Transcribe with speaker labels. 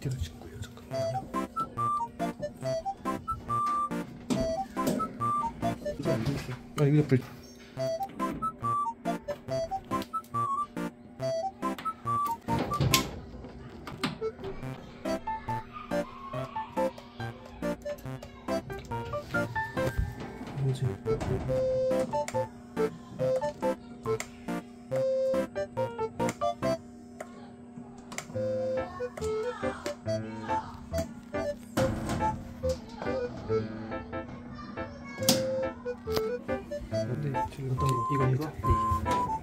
Speaker 1: 밑에도 찍고요. 잠깐만요.
Speaker 2: 이거 안 보이세요?
Speaker 1: 아 이거 불. 뭐지? 근데 지금
Speaker 2: 어떤 거?
Speaker 1: 이겁니다.
Speaker 2: 이거? 네.